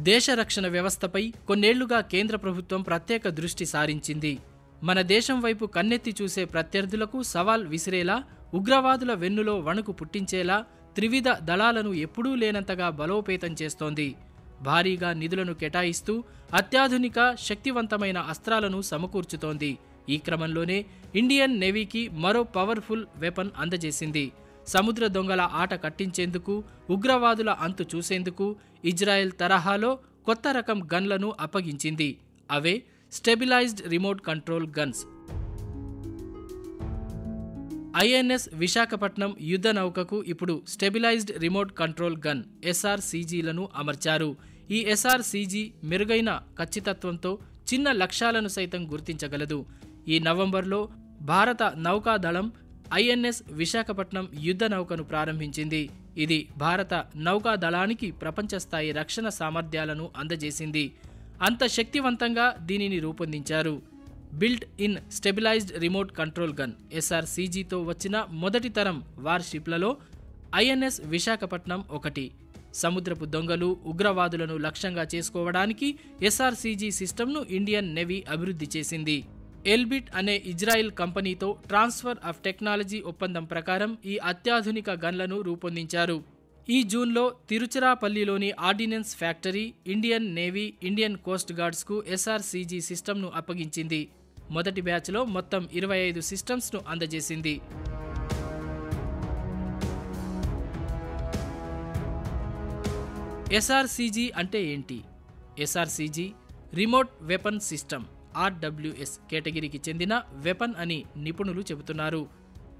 దేశ రక్షణ వ్యవస్థపై కొన్నేళ్ళుగా కేంద్ర ప్రభుత్వం ప్రత్యేక దృష్టి సారించింది. మన దేశం వైపు కన్నెత్తి చూసే ప్రత్యర్థులకు సవాల్ విసిరేలా ఉగ్రవాదుల వెన్నులో వణుకు పుట్టించేలా త్రివిధ దళాలను ఎప్పుడూ లేనంతగా బలోపేతం చేస్తోంది. భారీగా నిధులను కేటాయిస్తూ అత్యాధునిక శక్తివంతమైన అస్త్రాలను సమకూర్చుతోంది. ఈ క్రమంలోనే ఇండియన్ నేవీకి మరో పవర్ఫుల్ వెపన్ అందజేసింది. సముద్ర దొంగల ఆట కట్టించేందుకు ఉగ్రవాదుల అంతు చూసేందుకు ఇజ్రాయెల్ తరహాలో కొత్త రకం గన్లను అప్పగించింది. అవే stabilised remote control guns. INS Visakhapatnam యుద్ధ నౌకకు ఇప్పుడు స్టెబిలైజ్డ్ రిమోట్ కంట్రోల్ గన్ ఎస్ఆర్సీజీలను అమర్చారు. ఈ ఎస్ఆర్సీజీ మెరుగైన ఖచ్చితత్వంతో చిన్న లక్ష్యాలను సైతం గుర్తించగలదు. ఈ నవంబర్లో భారత నౌకాదళం ఐఎన్ఎస్ విశాఖపట్నం యుద్ధ నౌకను ప్రారంభించింది. ఇది భారత నౌకాదళానికి ప్రపంచ స్థాయి రక్షణ సామర్థ్యాలను అందజేసింది. అంత శక్తివంతంగా దీనిని రూపొందించారు. Built in stabilised remote control gun ఎస్ఆర్సీజీతో వచ్చిన మొదటి తరం వార్షిప్లలో ఐఎన్ఎస్ విశాఖపట్నం ఒకటి. సముద్రపు దొంగలు ఉగ్రవాదులను లక్ష్యంగా చేసుకోవడానికి ఎస్ఆర్సీజీ సిస్టమ్ను ఇండియన్ నేవీ అభివృద్ధి చేసింది. ఎల్బిట్ అనే ఇజ్రాయిల్ కంపెనీతో ట్రాన్స్ఫర్ ఆఫ్ టెక్నాలజీ ఒప్పందం ప్రకారం ఈ అత్యాధునిక గన్లను రూపొందించారు. ఈ జూన్లో తిరుచిరాపల్లిలోని ordnance factory Indian navy Indian coast గార్డ్స్కు SRCG సిస్టమ్ను అప్పగించింది. మొదటి బ్యాచ్లో మొత్తం ఇరవై ఐదు సిస్టమ్స్ను అందజేసింది. ఎస్ఆర్సీజీ అంటే ఏంటి? SRCG remote weapon system. RWS కేటగిరీకి చెందిన వెపన్ అని నిపుణులు చెబుతున్నారు.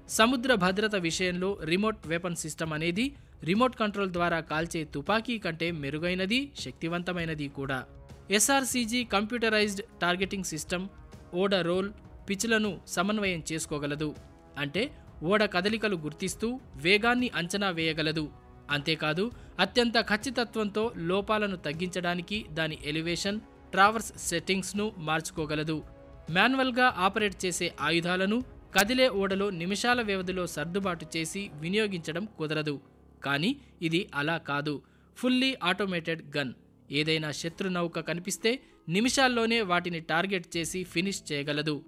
సముద్ర భద్రత విషయంలో రిమోట్ వెపన్ సిస్టమ్ అనేది రిమోట్ కంట్రోల్ ద్వారా కాల్చే తుపాకీ కంటే మెరుగైనది శక్తివంతమైనది కూడా. ఎస్ఆర్సీజీ కంప్యూటరైజ్డ్ టార్గెటింగ్ సిస్టమ్ ఓడ రోల్ పిచ్లను సమన్వయం చేసుకోగలదు. అంటే ఓడ కదలికలు గుర్తిస్తూ వేగాన్ని అంచనా వేయగలదు. అంతేకాదు అత్యంత ఖచ్చితత్వంతో లోపాలను తగ్గించడానికి దాని ఎలివేషన్ ట్రావర్స్ సెట్టింగ్స్ను మార్చుకోగలదు. మాన్యువల్గా ఆపరేట్ చేసే ఆయుధాలను కదిలే ఓడలో నిమిషాల వ్యవధిలో సర్దుబాటు చేసి వినియోగించడం కుదరదు. కానీ ఇది అలా కాదు. Fully automated gun. ఏదైనా శత్రు నౌక కనిపిస్తే నిమిషాల్లోనే వాటిని టార్గెట్ చేసి ఫినిష్ చేయగలదు.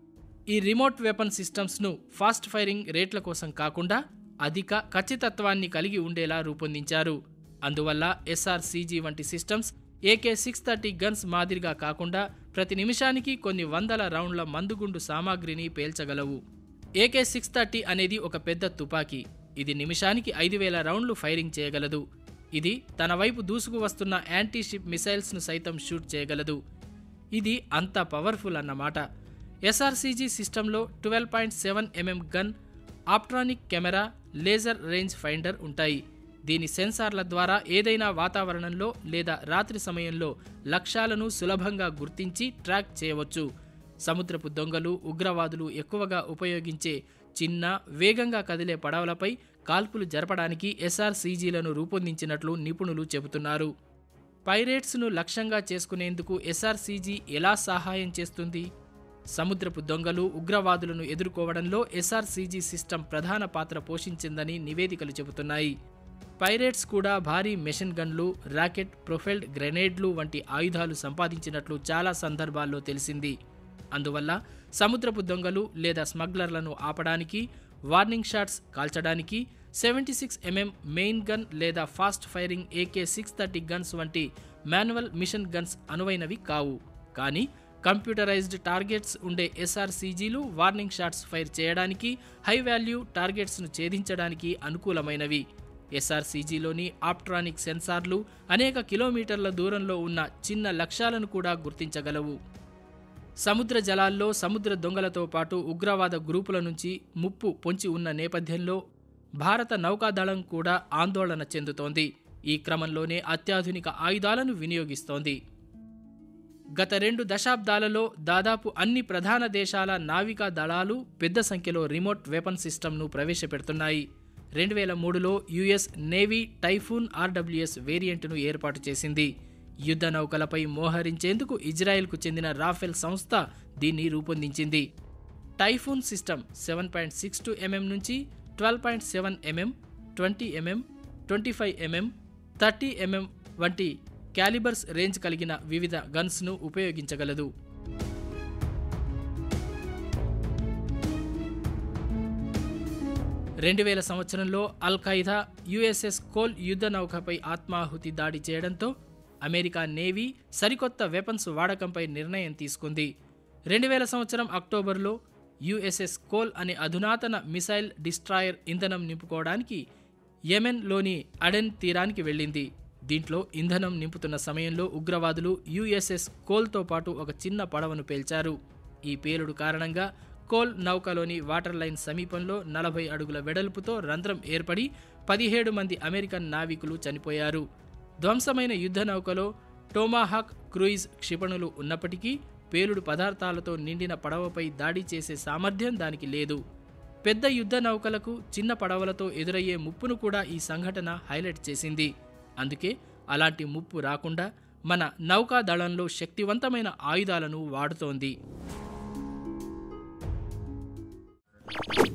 ఈ రిమోట్ వెపన్ సిస్టమ్స్ను ఫాస్ట్ ఫైరింగ్ రేట్ల కోసం కాకుండా అధిక ఖచ్చితత్వాన్ని కలిగి ఉండేలా రూపొందించారు. అందువల్ల ఎస్ఆర్సీజీ వంటి systems AK six thirty guns మాదిరిగా కాకుండా ప్రతి నిమిషానికి కొన్ని వందల రౌండ్ల మందుగుండు సామాగ్రిని పేల్చగలవు. ఏకే సిక్స్ థర్టీ అనేది ఒక పెద్ద తుపాకీ. ఇది నిమిషానికి ఐదు వేల రౌండ్లు ఫైరింగ్ చేయగలదు. ఇది తన వైపు దూసుకు వస్తున్న యాంటీషిప్ మిసైల్స్ను సైతం షూట్ చేయగలదు. ఇది అంత పవర్ఫుల్ అన్నమాట. ఎస్ఆర్సీజీ సిస్టంలో twelve point seven mm gun optronic camera laser range finder ఉంటాయి. దీని సెన్సార్ల ద్వారా ఏదైనా వాతావరణంలో లేదా రాత్రి సమయంలో లక్ష్యాలను సులభంగా గుర్తించి ట్రాక్ చేయవచ్చు. సముద్రపు దొంగలు ఉగ్రవాదులు ఎక్కువగా ఉపయోగించే చిన్న వేగంగా కదిలే పడవలపై కాల్పులు జరపడానికి ఎస్ఆర్సీజీలను రూపొందించినట్లు నిపుణులు చెబుతున్నారు. పైరేట్స్ను లక్ష్యంగా చేసుకునేందుకు ఎస్ఆర్సీజీ ఎలా సహాయం చేస్తుంది? సముద్రపు దొంగలు ఉగ్రవాదులను ఎదుర్కోవడంలో ఎస్ఆర్సీజీ సిస్టమ్ ప్రధాన పాత్ర పోషించిందని నివేదికలు చెబుతున్నాయి. పైరేట్స్ కూడా భారీ మెషిన్ గన్లు రాకెట్ ప్రొఫైల్డ్ గ్రెనేడ్లు వంటి ఆయుధాలు సంపాదించినట్లు చాలా సందర్భాల్లో తెలిసింది. అందువల్ల సముద్రపు దొంగలు లేదా స్మగ్లర్లను ఆపడానికి వార్నింగ్ షాట్స్ కాల్చడానికి seventy six MM main gun లేదా fast firing AK six thirty guns వంటి మాన్యువల్ మిషన్ గన్స్ అనువైనవి కావు. కానీ కంప్యూటరైజ్డ్ టార్గెట్స్ ఉండే ఎస్ఆర్సీజీలు వార్నింగ్ షాట్స్ ఫైర్ చేయడానికి హై వాల్యూ టార్గెట్స్ను ఛేదించడానికి అనుకూలమైనవి. ఎస్ఆర్సీజీలోని ఆప్ట్రానిక్ సెన్సార్లు అనేక కిలోమీటర్ల దూరంలో ఉన్న చిన్న లక్ష్యాలను కూడా గుర్తించగలవు. సముద్ర జలాల్లో సముద్ర దొంగలతో పాటు ఉగ్రవాద గ్రూపుల నుంచి ముప్పు పొంచి ఉన్న నేపథ్యంలో భారత నౌకాదళం కూడా ఆందోళన చెందుతోంది. ఈ క్రమంలోనే అత్యాధునిక ఆయుధాలను వినియోగిస్తోంది. గత రెండు దశాబ్దాలలో దాదాపు అన్ని ప్రధాన దేశాల నావికా దళాలు పెద్ద సంఖ్యలో రిమోట్ వెపన్ సిస్టమ్ను ప్రవేశపెడుతున్నాయి. రెండు వేల మూడులో యుఎస్ నేవీ టైఫూన్ ఆర్డబ్ల్యూఎస్ వేరియంట్ను ఏర్పాటు చేసింది. యుద్ధ నౌకలపై మోహరించేందుకు ఇజ్రాయెల్కు చెందిన రాఫెల్ సంస్థ దీన్ని రూపొందించింది. Typhoon system seven point six two MM నుంచి twelve point seven MM twenty MM twenty five MM thirty MM వంటి క్యాలిబర్స్ రేంజ్ కలిగిన వివిధ గన్స్ను ఉపయోగించగలదు. రెండు వేల సంవత్సరంలో అల్ ఖైదా యుఎస్ఎస్ కోల్ యుద్ధ నౌకపై ఆత్మాహుతి దాడి చేయడంతో అమెరికా నేవీ సరికొత్త వెపన్స్ వాడకంపై నిర్ణయం తీసుకుంది. రెండు వేల సంవత్సరం అక్టోబర్లో యుఎస్ఎస్ కోల్ అనే అధునాతన మిసైల్ డిస్ట్రాయర్ ఇంధనం నింపుకోవడానికి యెమెన్లోని అడెన్ తీరానికి వెళ్ళింది. దీంట్లో ఇంధనం నింపుతున్న సమయంలో ఉగ్రవాదులు యుఎస్ఎస్ కోల్తో పాటు ఒక చిన్న పడవను పేల్చారు. ఈ పేలుడు కారణంగా కోల్ నౌకలోని వాటర్ లైన్ సమీపంలో నలభై అడుగుల వెడల్పుతో రంధ్రం ఏర్పడి పదిహేడు మంది అమెరికన్ నావికులు చనిపోయారు. ధ్వంసమైన యుద్ధ నౌకలో టోమాహాక్ క్రూయిజ్ క్షిపణులు ఉన్నప్పటికీ పేలుడు పదార్థాలతో నిండిన పడవపై దాడి చేసే సామర్థ్యం దానికి లేదు. పెద్ద యుద్ధ నౌకలకు చిన్న పడవలతో ఎదురయ్యే ముప్పును కూడా ఈ సంఘటన హైలైట్ చేసింది. అందుకే అలాంటి ముప్పు రాకుండా మన నౌకాదళంలో శక్తివంతమైన ఆయుధాలను వాడుతోంది. you